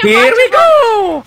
Here we go!